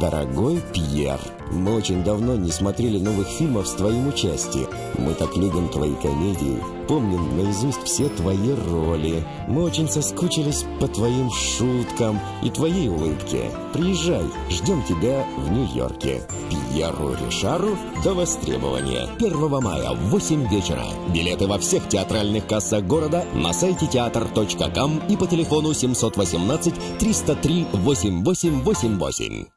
Дорогой Пьер, мы очень давно не смотрели новых фильмов с твоим участием. Мы так любим твои комедии, помним наизусть все твои роли. Мы очень соскучились по твоим шуткам и твоей улыбке. Приезжай, ждем тебя в Нью-Йорке. Пьеру Ришару до востребования. 1 мая в 8 вечера. Билеты во всех театральных кассах города на сайте театр.ком и по телефону 718 303 8888.